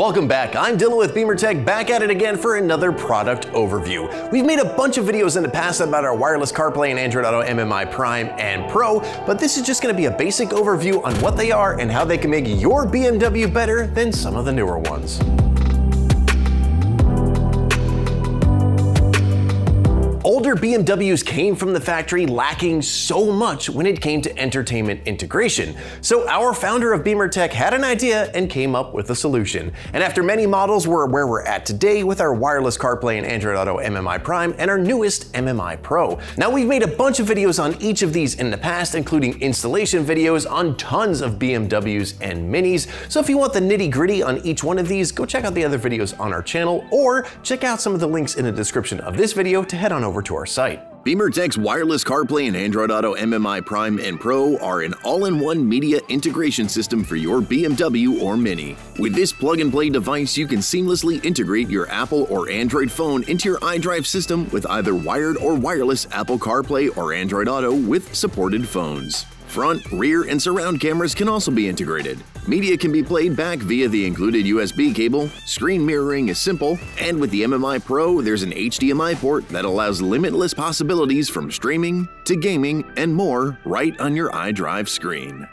Welcome back. I'm Dylan with BimmerTech, back at it again for another product overview. We've made a bunch of videos in the past about our wireless CarPlay and Android Auto MMI Prime and Pro, but this is just going to be a basic overview on what they are and how they can make your BMW better than some of the newer ones. Older BMWs came from the factory lacking so much when it came to entertainment integration. So our founder of BimmerTech had an idea and came up with a solution. And after many models, we're where we're at today with our wireless CarPlay and Android Auto MMI Prime and our newest MMI Pro. Now we've made a bunch of videos on each of these in the past, including installation videos on tons of BMWs and Minis. So if you want the nitty gritty on each one of these, go check out the other videos on our channel or check out some of the links in the description of this video to head on over to our site. BimmerTech's wireless CarPlay and Android Auto MMI Prime and Pro are an all-in-one media integration system for your BMW or Mini. With this plug-and-play device, you can seamlessly integrate your Apple or Android phone into your iDrive system with either wired or wireless Apple CarPlay or Android Auto with supported phones. Front, rear, and surround cameras can also be integrated. Media can be played back via the included USB cable, screen mirroring is simple, and with the MMI Pro, there's an HDMI port that allows limitless possibilities from streaming to gaming and more right on your iDrive screen.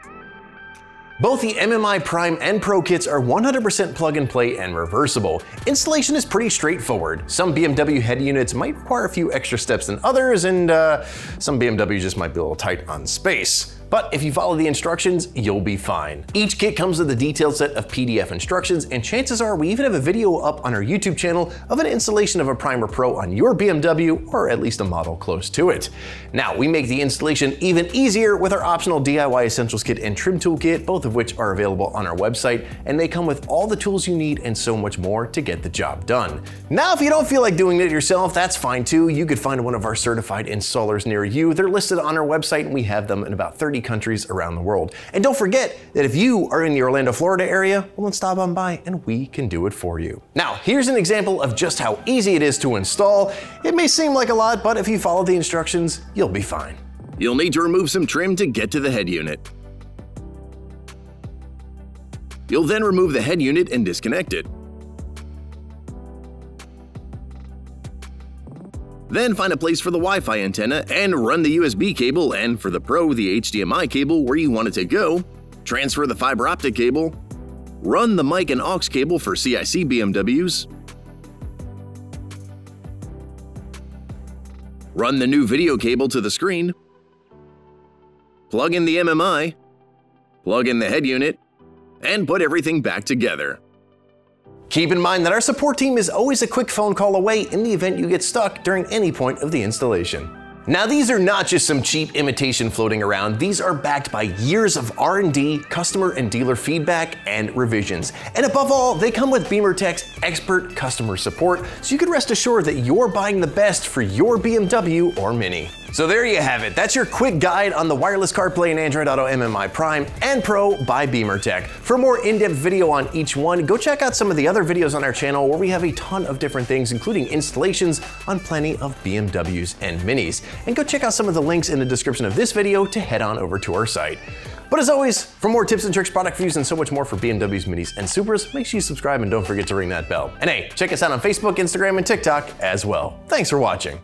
Both the MMI Prime and Pro kits are 100% plug and play and reversible. Installation is pretty straightforward. Some BMW head units might require a few extra steps than others, and uh, some BMW just might be a little tight on space. But if you follow the instructions, you'll be fine. Each kit comes with a detailed set of PDF instructions, and chances are we even have a video up on our YouTube channel of an installation of a Prime or Pro on your BMW, or at least a model close to it. Now, we make the installation even easier with our optional DIY Essentials Kit and Trim Tool Kit, both of which are available on our website, and they come with all the tools you need and so much more to get the job done. Now, if you don't feel like doing it yourself, that's fine too. You could find one of our certified installers near you. They're listed on our website, and we have them in about 30 30 countries around the world. And don't forget that if you are in the Orlando, Florida area, well then stop on by and we can do it for you. Now, here's an example of just how easy it is to install. It may seem like a lot, but if you follow the instructions, you'll be fine. You'll need to remove some trim to get to the head unit. You'll then remove the head unit and disconnect it. Then find a place for the Wi-Fi antenna and run the USB cable and for the Pro the HDMI cable where you want it to go, transfer the fiber optic cable, run the mic and aux cable for CIC BMWs, run the new video cable to the screen, plug in the MMI, plug in the head unit, and put everything back together. Keep in mind that our support team is always a quick phone call away in the event you get stuck during any point of the installation. Now these are not just some cheap imitation floating around, these are backed by years of R&D, customer and dealer feedback, and revisions. And above all, they come with BimmerTech's expert customer support, so you can rest assured that you're buying the best for your BMW or Mini. So there you have it. That's your quick guide on the wireless CarPlay and Android Auto MMI Prime and Pro by BimmerTech. For more in-depth video on each one, go check out some of the other videos on our channel where we have a ton of different things, including installations on plenty of BMWs and Minis. And go check out some of the links in the description of this video to head on over to our site. But as always, for more tips and tricks, product reviews, and so much more for BMWs, Minis, and Supras, make sure you subscribe and don't forget to ring that bell. And hey, check us out on Facebook, Instagram, and TikTok as well. Thanks for watching.